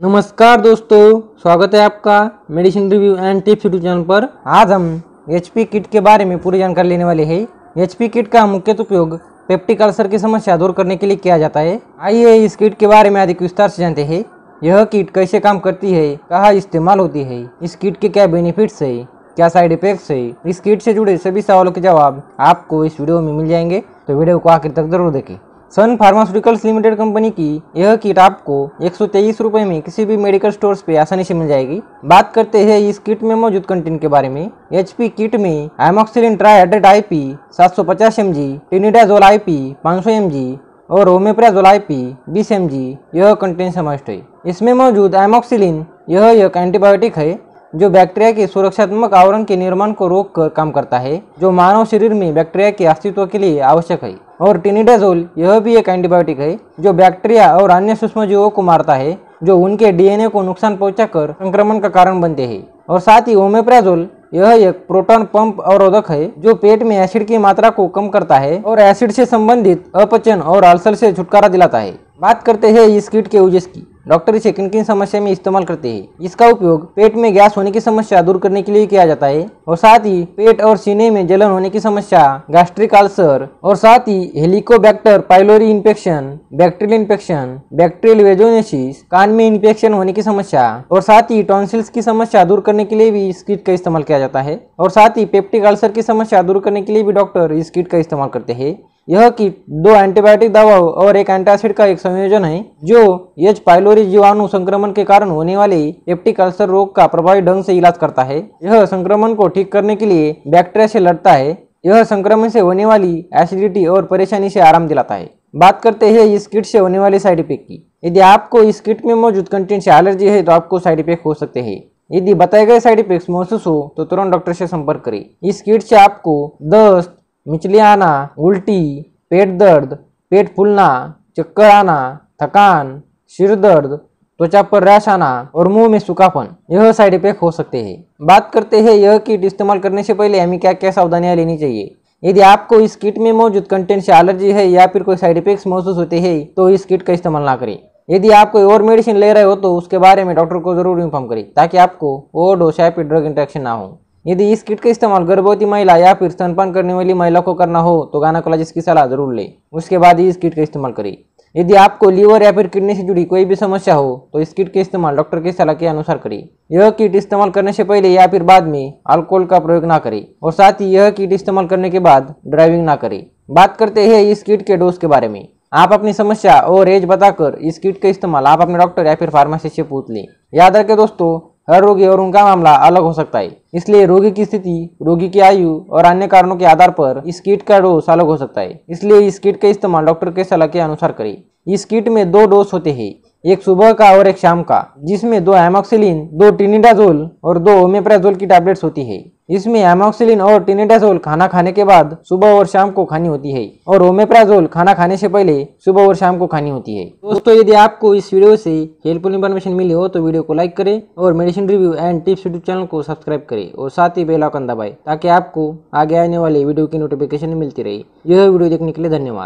नमस्कार दोस्तों, स्वागत है आपका medicine review and tips YouTube channel पर। आज हम एचपी किट के बारे में पूरी जानकारी लेने वाले हैं। एच किट का मुख्य उपयोग पेप्टिक अल्सर की समस्या दूर करने के लिए किया जाता है। आइए इस किट के बारे में अधिक विस्तार से जानते हैं। यह किट कैसे काम करती है, कहाँ इस्तेमाल होती है, इस किट के क्या बेनिफिट्स है, क्या साइड इफेक्ट्स है। इस किट से जुड़े सभी सवालों के जवाब आपको इस वीडियो में मिल जाएँगे। तो वीडियो को आखिर तक ज़रूर देखें। सन फार्मास्यूटिकल्स लिमिटेड कंपनी की यह किट आपको एक सौ में किसी भी मेडिकल स्टोर्स पे आसानी से मिल जाएगी। बात करते हैं इस किट में मौजूद कंटेंट के बारे में। एचपी किट में एमोक्सिलिन ट्राइहाइड्रेट आई पी सात सौ पचास M G tinidazole I P पाँच सौ एम जी और ओमेप्राजोल आई पी बीस एम जी यह कंटेंट समाविष्ट है। इसमें मौजूद एमोक्सिलिन, यह एक एंटीबायोटिक है। जो बैक्टीरिया के सुरक्षात्मक आवरण के निर्माण को रोक कर काम करता है, जो मानव शरीर में बैक्टीरिया के अस्तित्व के लिए आवश्यक है। और टिनिडाजोल यह भी एक एंटीबायोटिक है, जो बैक्टीरिया और अन्य सूक्ष्म जीवों को मारता है, जो उनके डीएनए को नुकसान पहुंचाकर संक्रमण का कारण बनते हैं। और साथ ही ओमेप्राजोल यह एक प्रोटॉन पंप अवरोधक है, जो पेट में एसिड की मात्रा को कम करता है और एसिड से संबंधित अपचन और अल्सर से छुटकारा दिलाता है। बात करते हैं इस किट के यूजेस की। डॉक्टर इसे किन किन समस्या में इस्तेमाल करते हैं? इसका उपयोग पेट में गैस होने की समस्या दूर करने के लिए किया जाता है और साथ ही पेट और सीने में जलन होने की समस्या गैस्ट्रिक अल्सर और साथ ही helicobacter pylori infection bacterial infection bacterial vaginosis कान में इन्फेक्शन होने की समस्या और साथ ही टॉन्सिल्स की समस्या दूर करने के लिए भी इस किट का इस्तेमाल किया जाता है और साथ ही पेप्टिक अल्सर की समस्या दूर करने के लिए भी डॉक्टर इस किट का इस्तेमाल करते हैं। यह किट दो एंटीबायोटिक दवाओं और एक एंटासिड का एक संयोजन है, जो एच पाइलोरी जीवाणु संक्रमण के कारण होने वाले पेप्टिक अल्सर रोग का प्रभावी ढंग से इलाज करता है। यह संक्रमण को ठीक करने के लिए बैक्टीरिया से लड़ता है। यह संक्रमण से होने वाली एसिडिटी और परेशानी से आराम दिलाता है। बात करते हैं इस किट से होने वाले साइड इफ़ेक्ट की। यदि आपको इस किट में मौजूद कंटेंट से एलर्जी है तो आपको साइड इफ़ेक्ट हो सकते हैं। यदि बताए गए साइड इफेक्ट्स महसूस हो तो तुरंत डॉक्टर से संपर्क करें। इस किट से आपको दस्त मिचलियाँ आना उल्टी, पेट दर्द, पेट फूलना, चक्कर आना, थकान, सिर दर्द, त्वचा पर रैश आना और मुँह में सूखापन, यह साइड इफ़ेक्ट हो सकते हैं। बात करते हैं यह किट इस्तेमाल करने से पहले हमें क्या क्या सावधानियाँ लेनी चाहिए। यदि आपको इस किट में मौजूद कंटेंट से एलर्जी है या फिर कोई साइड इफेक्ट्स महसूस होते हैं तो इस किट का इस्तेमाल ना करें। यदि आप कोई और मेडिसिन ले रहे हो तो उसके बारे में डॉक्टर को ज़रूर इन्फॉर्म करें, ताकि आपको ओवरडोज या फिर ड्रग इंट्रैक्शन ना हो। यदि इस किट का इस्तेमाल गर्भवती महिला या फिर स्तनपान करने वाली महिला को करना हो तो गानाकोलॉजिस्ट की सलाह ज़रूर लें। उसके बाद ही इस किट का इस्तेमाल करें। यदि आपको लीवर या फिर किडनी से जुड़ी कोई भी समस्या हो तो इस किट के इस्तेमाल डॉक्टर की सलाह के अनुसार करें। यह किट इस्तेमाल करने से पहले या फिर बाद में अल्कोहल का प्रयोग ना करें और साथ ही यह किट इस्तेमाल करने के बाद ड्राइविंग ना करें। बात करते हैं इस किट के डोज के बारे में। आप अपनी समस्या और एज बताकर इस किट का इस्तेमाल आप अपने डॉक्टर या फिर फार्मासिस्ट से पूछ लें। याद रखें दोस्तों हर रोगी और उनका मामला अलग हो सकता है। इसलिए रोगी की स्थिति, रोगी की आयु और अन्य कारणों के आधार पर इस किट का डोज अलग हो सकता है। इसलिए इस किट का इस्तेमाल डॉक्टर के सलाह के अनुसार करें। इस किट में दो डोज होते हैं। एक सुबह का और एक शाम का, जिसमें दो एमोक्सिलिन दो टिनिडाजोल और दो ओमेप्राजोल की टैबलेट्स होती है। इसमें एमोक्सिलिन और टिनिडाजोल खाना खाने के बाद सुबह और शाम को खानी होती है और ओमेप्राजोल खाना खाने से पहले सुबह और शाम को खानी होती है। दोस्तों, यदि आपको इस वीडियो से हेल्पफुल इन्फॉर्मेशन मिली हो तो वीडियो को लाइक करें और medicine review and tips YouTube channel को सब्सक्राइब करें और साथ ही बेल दबाए, ताकि आपको आगे आने वाले वीडियो की नोटिफिकेशन मिलती रहे। यह वीडियो देखने के लिए धन्यवाद।